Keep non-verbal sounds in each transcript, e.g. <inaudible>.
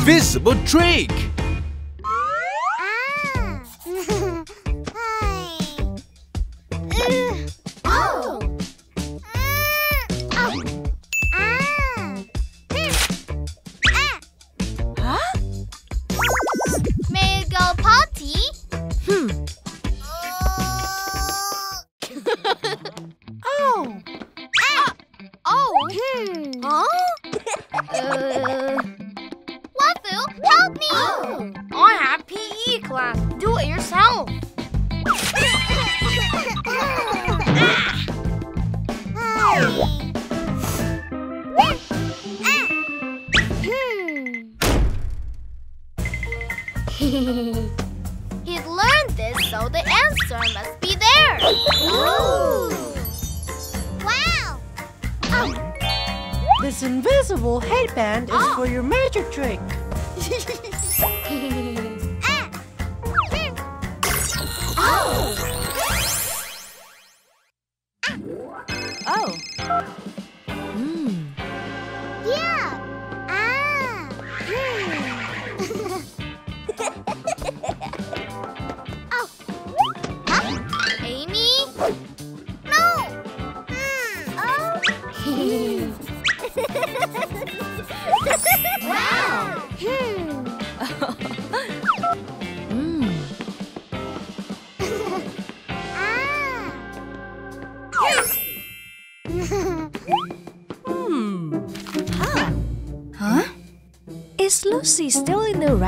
invisible trick! This invisible headband is oh. for your magic trick.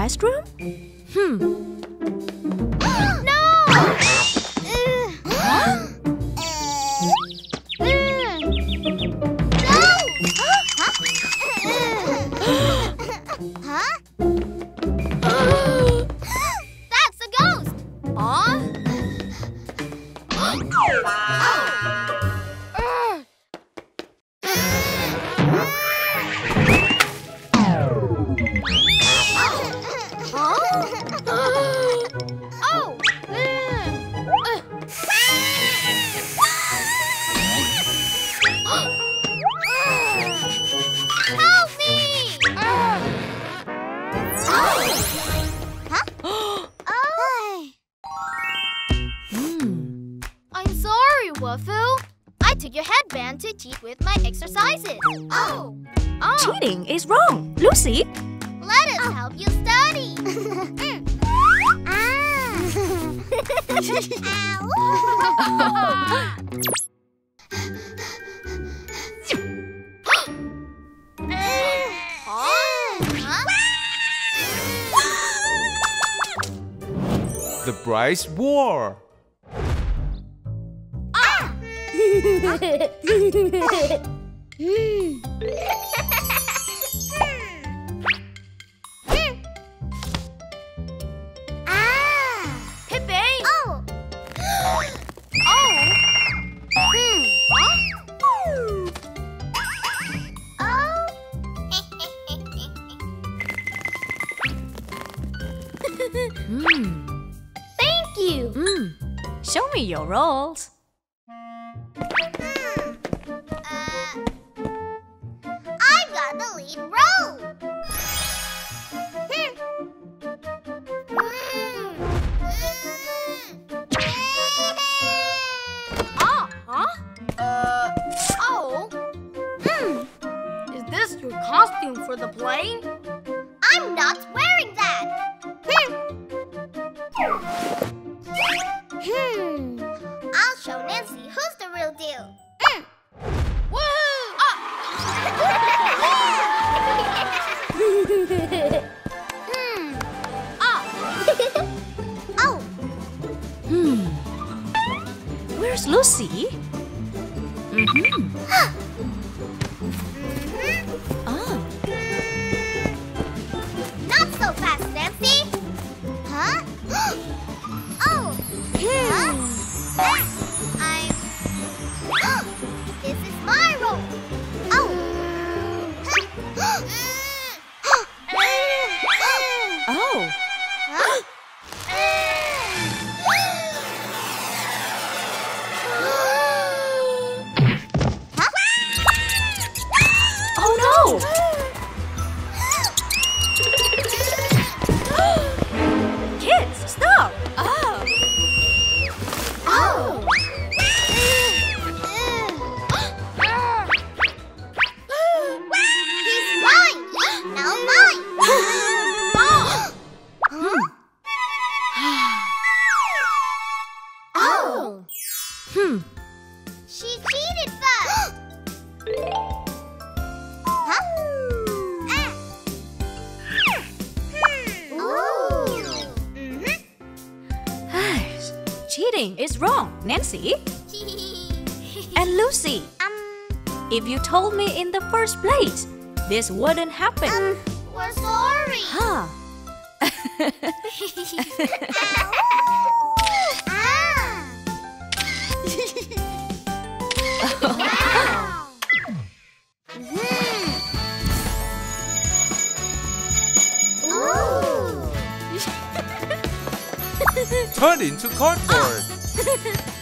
restroom? the war. Ah! <laughs> ah! Hmm. costume for the plane. this wouldn't happen. Um, we're sorry. Huh. <laughs> Turn into cardboard. Oh. <laughs>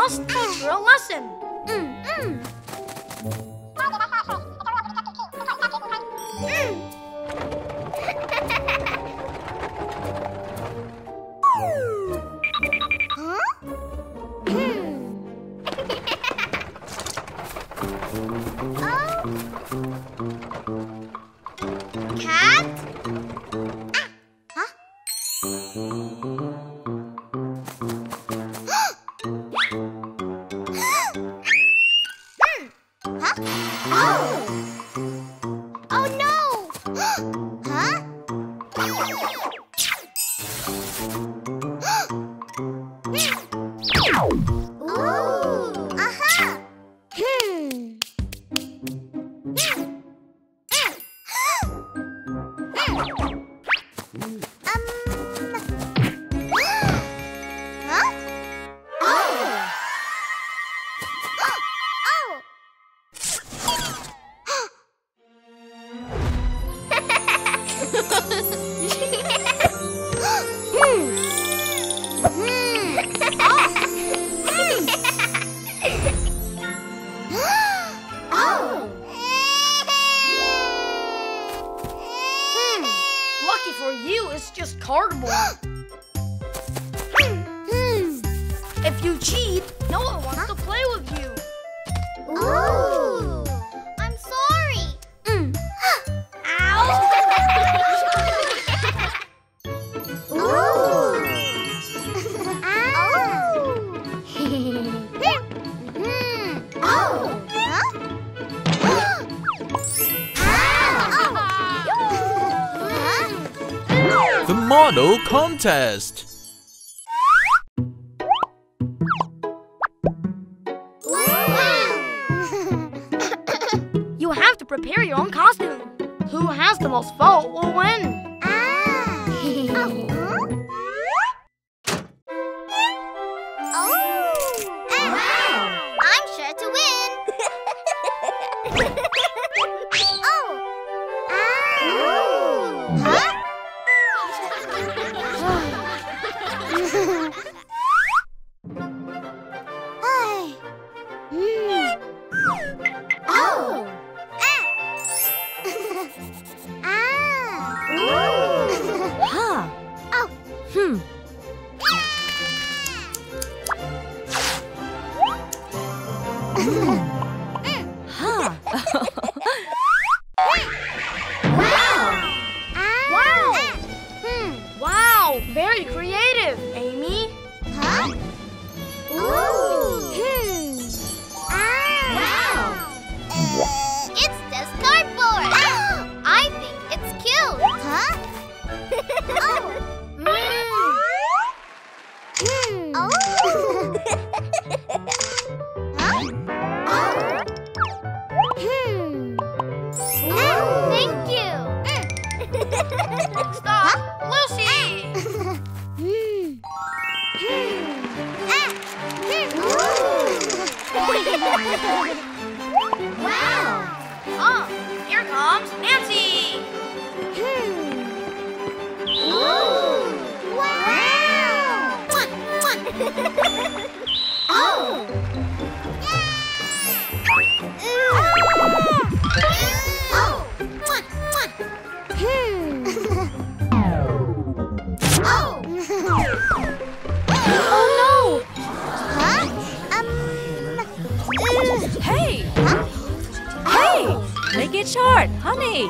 must go for a lesson. Mm -mm. list. <laughs> You have to prepare your own costume. Who has the most vote will win. Ah. <laughs> Hey! huh? Hey! Make it short, honey.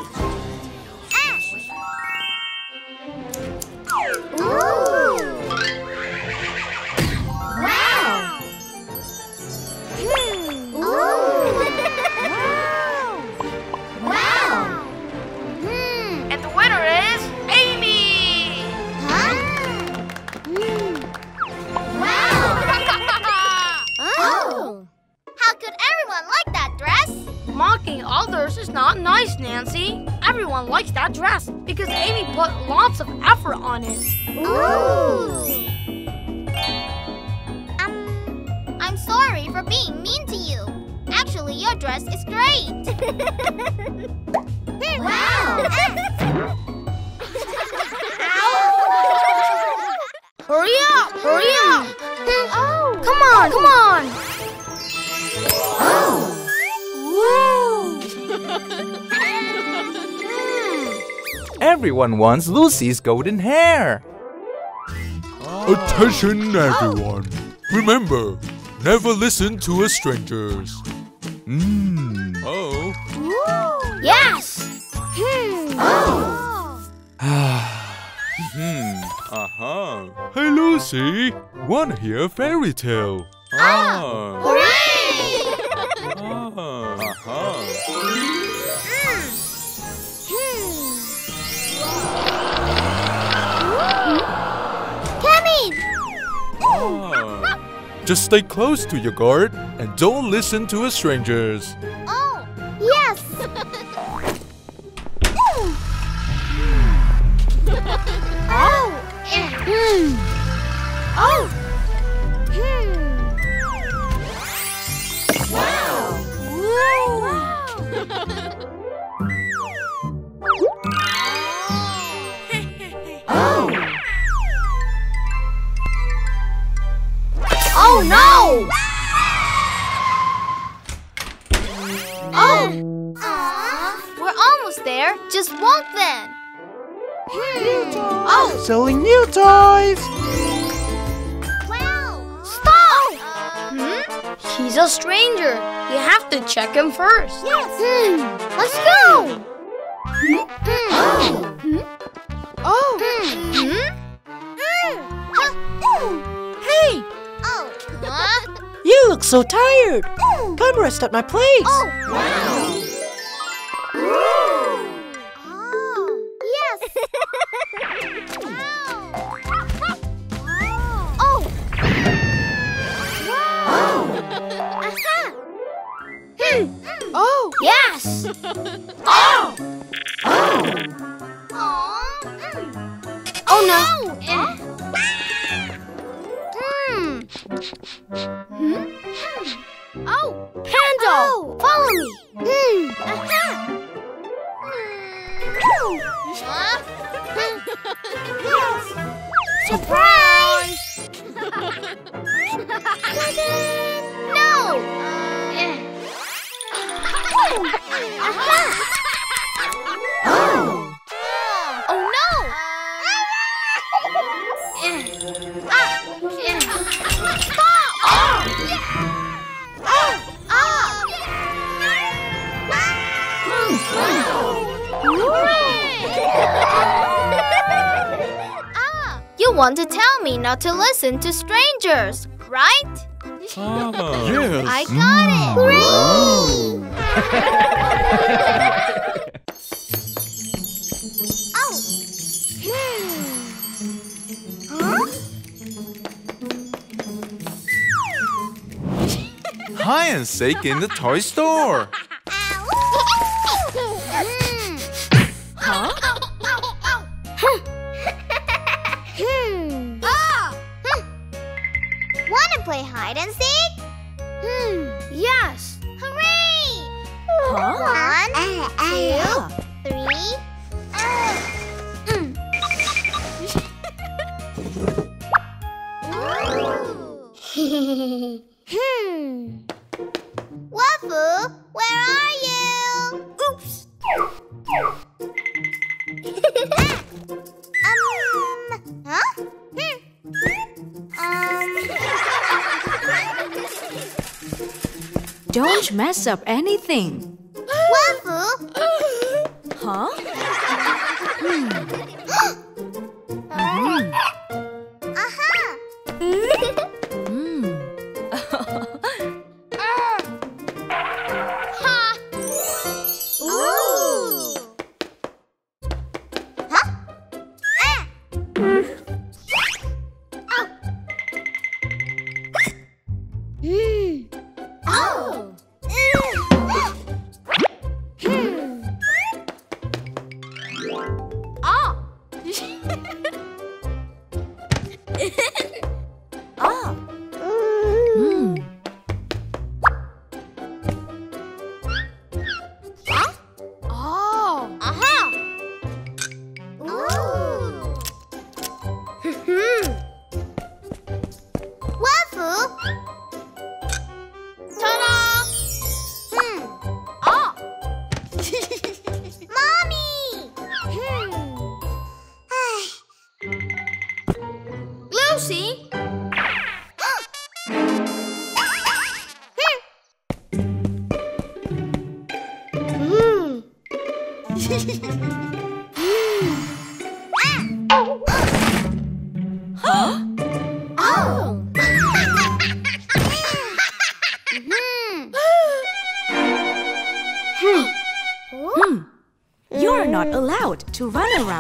Nancy. Everyone likes that dress because Amy put lots of effort on it. Ooh. Um, I'm sorry for being mean to you. Actually, your dress is great. <laughs> Everyone wants Lucy's golden hair. Attention, everyone. Remember, never listen to a strangers. Mmm. Oh. Yes! Hmm. Oh. <sighs> Hmm. Uh-huh. Hey, Lucy. Wanna hear a fairy tale? Oh. Hooray! Oh. <laughs> Uh-huh. Oh. Just stay close to your guard and don't listen to strangers. Oh, yes. <laughs> oh. Hmm. Oh. Check him first. Yes. Hmm. Let's go. Hmm. Oh. Hmm. Hmm. Hey, Oh. Huh? <laughs> you look so tired. Come rest at my place. Oh. Wow. Hmm. Oh, Yes! <laughs> Oh. Aw. Mm. Oh no! Listen to strangers, right? Ah. <laughs> Yes. I got it. oh. Hmm. Huh? Hide and seek in the toy store. <laughs> play hide and seek? Hmm. Yes. Hooray! Huh? One, two, three. Mm. <laughs> hmm. <laughs> Wolfoo, where are Don't mess up anything. <gasps> Wolfoo. Huh? Aha. <laughs> Hmm.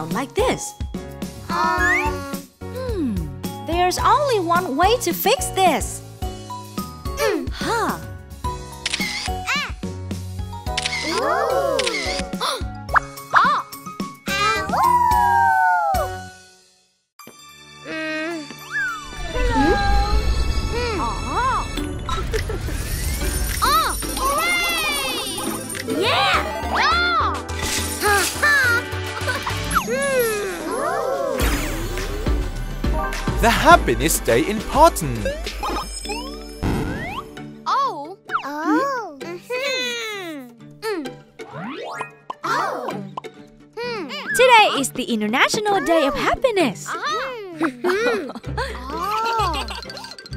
Around like this. Um, Hmm. There's only one way to fix this. The happiness day important. Oh. Oh. Mm. Oh. Hmm. Today is the International Day of Happiness. Oh.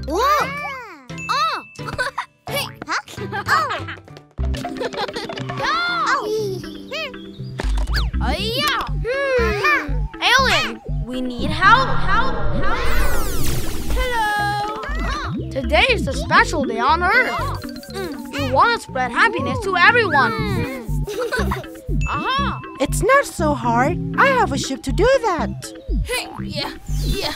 Look. <laughs> Ah. Hey. Huh? Oh. Oh. Yeah. Alien, we need help. Help. Help. Hello. Today is a special day on Earth. We want to spread happiness to everyone. <laughs> Aha. It's not so hard. I have a ship to do that. Hey, yeah. Yeah.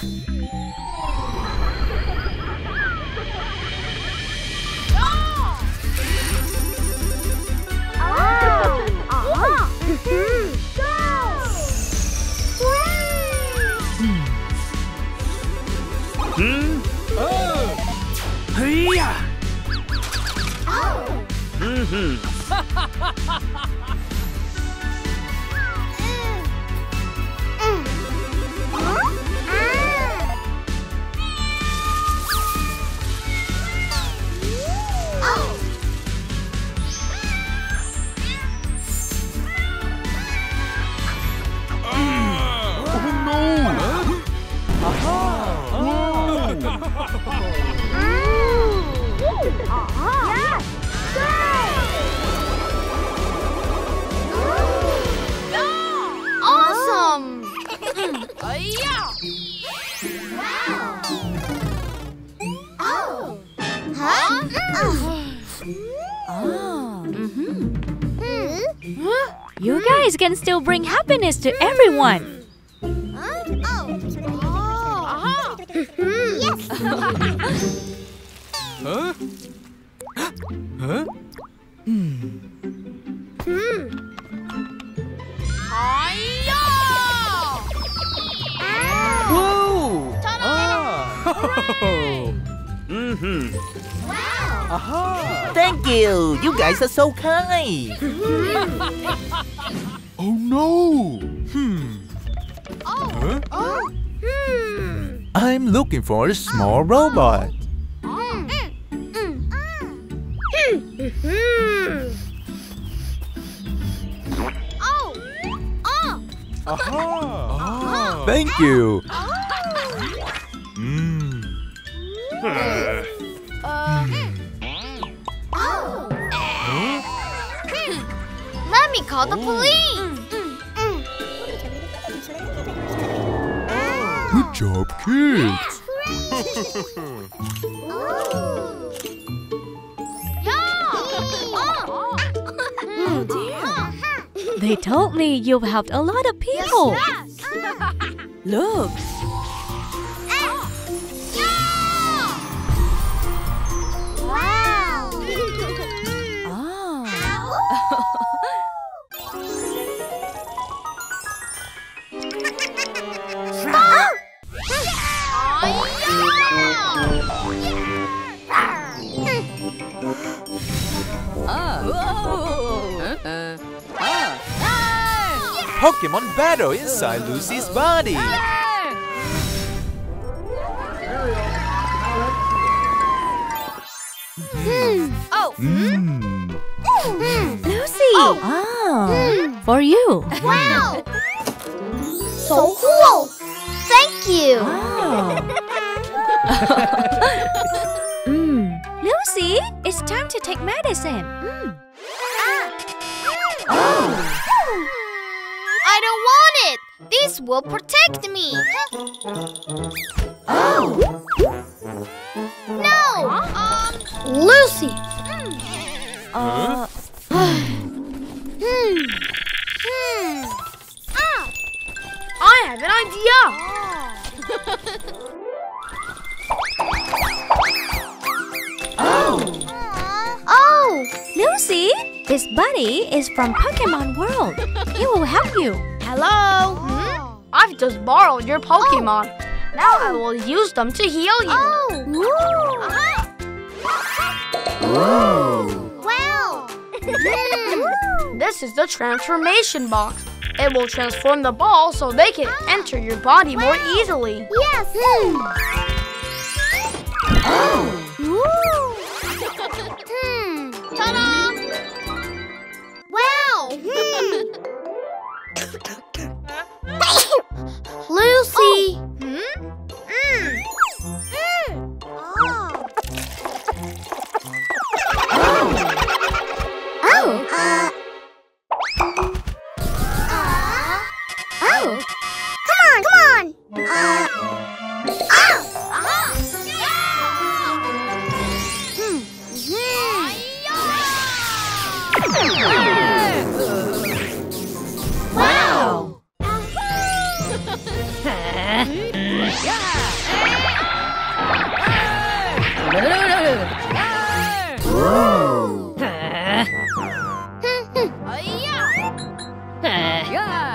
You guys can still bring happiness to everyone. Huh? Oh. Oh. yes. Huh? <laughs> Huh? Whoa! Ah. <laughs> Mm-hmm. Wow. Thank you. You guys are so kind. <laughs> Oh no! Hmm. Oh. Huh? Oh. Hmm. I'm looking for a small robot. Mm. Mm. Hmm. Oh. Oh. Aha! Thank you. Call the oh. police. Mm, mm, mm. Good job, kids. <laughs> Oh, oh. oh dear. They told me you've helped a lot of people. Look. Pokemon battle inside Lucy's body. Oh. Mm. Lucy. Oh. For you. Wow. <laughs> So cool. Thank you. Oh. <laughs> <laughs> mm. Lucy, it's time to take medicine. I don't want it. This will protect me. Oh. No. Um. Lucy, Uh, Hmm. Hmm. Ah. I have an idea. <laughs> Oh. Lucy, this buddy is from Pokemon World. He will help you. Hello. Hmm? I've just borrowed your Pokemon. Now I will use them to heal you. Oh. Aha. Wow. Hmm. This is the transformation box. It will transform the ball so they can enter your body more easily. Yes. Hmm. Ooh. Wow.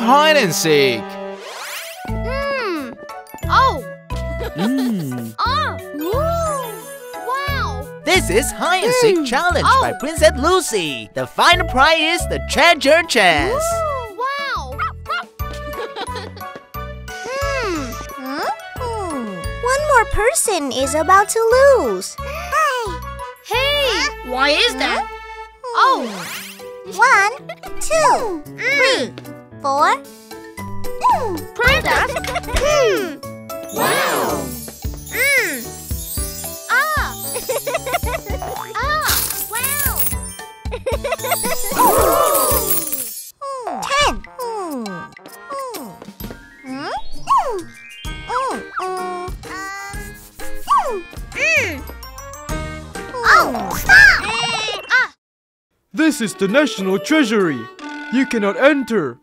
hide and seek. Mmm. Oh. Hmm. Oh. Wow. This is hide and seek mm. challenge oh. by Princess Lucy. The final prize is the treasure chest. Ooh. Wow. Hmm. Oh. One more person is about to lose. Hey! Hey! Huh? Why is that? Hmm. Oh! One, two, three four. Hmm, Princess. Hmm. Wow. Mm. <laughs> Wow. <laughs> Ten. Mm. Oh, stop! This is the National Treasury. You cannot enter.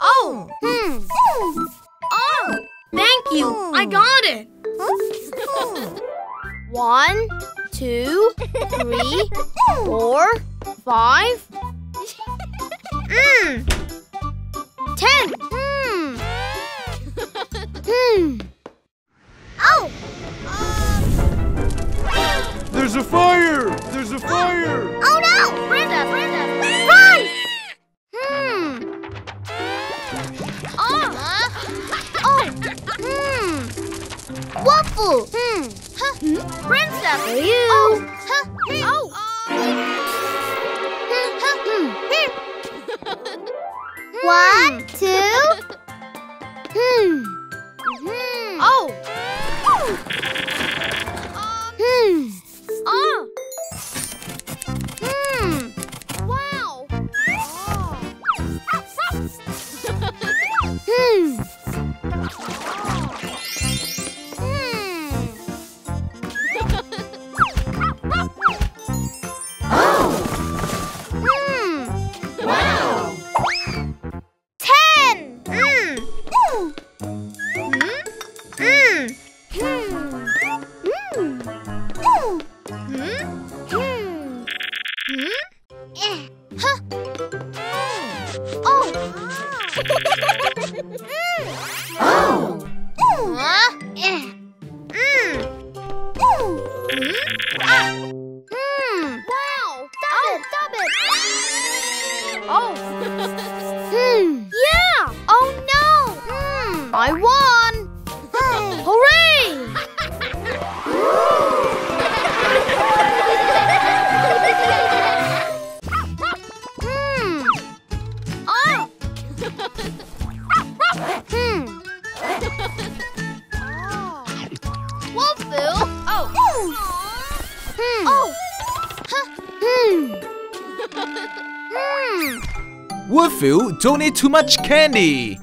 Oh, Hmm. oh. Thank you. I got it. One, two, three, four, five. Mm. Ten. Hmm. hmm. Oh. There's a fire! There's a fire! Oh no! Princess, princess. Waffle. Hmm. Huh. Princess. you. Oh. Huh. Oh. One, two. Hmm. Hmm. Oh. Hmm. Oh. Don't eat too much candy.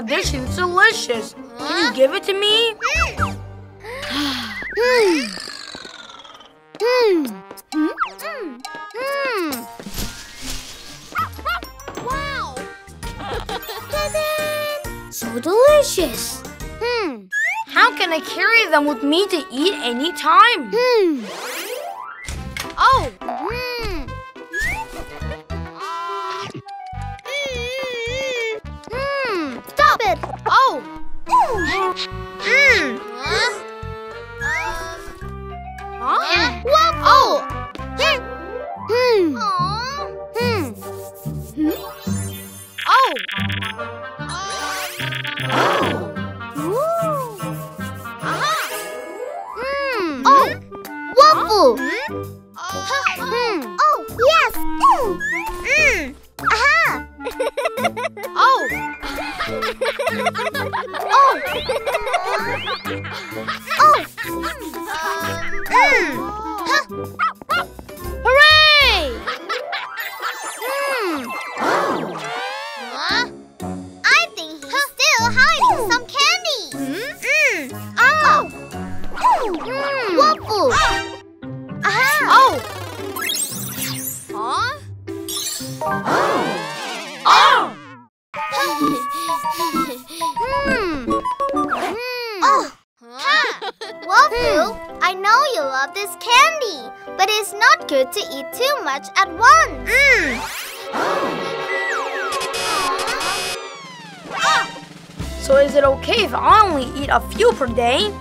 Special edition is delicious. Can you give it to me? Wow. So delicious. Hmm. How can I carry them with me to eat anytime? Hmm. Hmm. Huh? Huh? Waffle. Hmm. Hmm. Hmm. Oh. If I only eat a few per day?